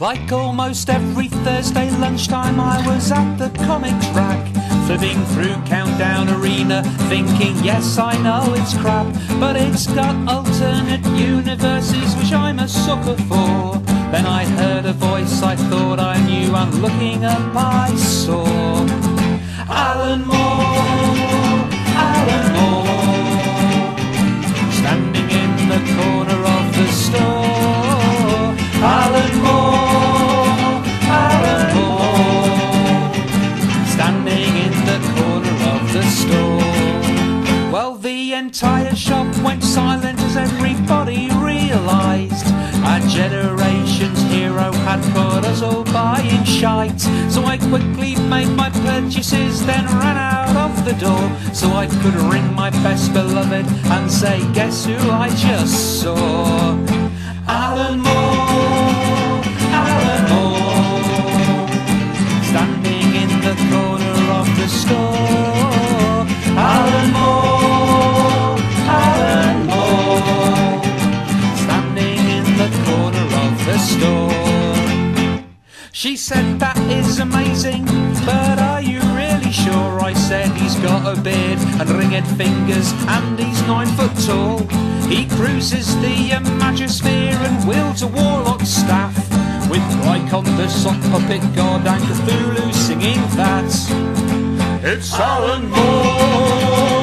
Like almost every Thursday lunchtime, I was at the comics rack, flipping through Countdown Arena, thinking, yes, I know it's crap, but it's got alternate universes, which I'm a sucker for. Then I heard a voice I thought I knew, and looking up, I saw entire shop went silent as everybody realised a generation's hero had caught us all buying shite. So I quickly made my purchases, then ran out of the door so I could ring my best beloved and say, Guess who I just saw? Alan She said that is amazing, but are you really sure? I said he's got a beard and ringed fingers and he's nine foot tall. He cruises the Imagisphere and wields a warlock staff. With Glycon the sock puppet god and Cthulhu singing that. It's Alan Moore,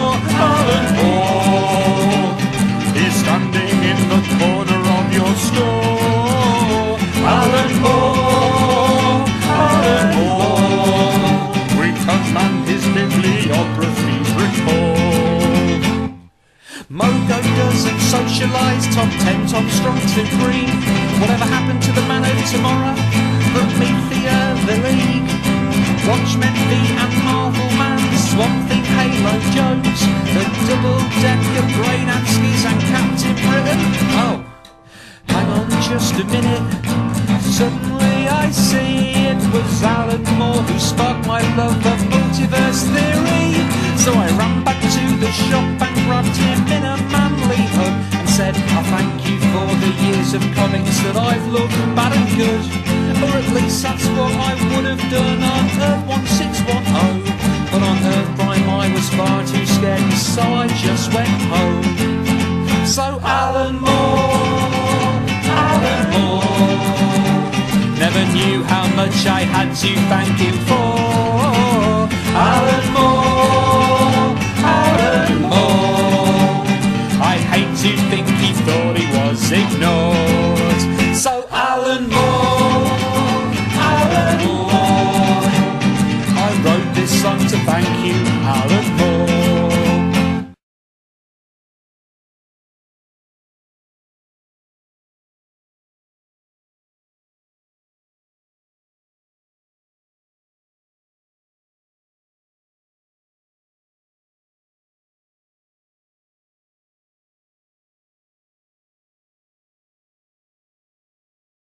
bibliography's recall. Mogo doesn't socialise, top 10, Tom Strong to green. Whatever happened to the man of tomorrow? Promethea, the League. Watchmen V and Marvel Man, Swamp Thing, Halo Jones, the Double Decker Brainanskis and Captain Britain. Oh, hang on just a minute. Suddenly I see it was Alan Moore who sparked my love of multiverse theory. So I ran back to the shop and grabbed him in a manly hug and said, I thank you for the years of comics that I've loved, bad and good. Or at least that's what I would have done on Earth 1610. But on Earth Prime I was far too scared, so I just went home. So Alan Moore, Alan Moore, never knew how much I had to thank him for. Alan I hate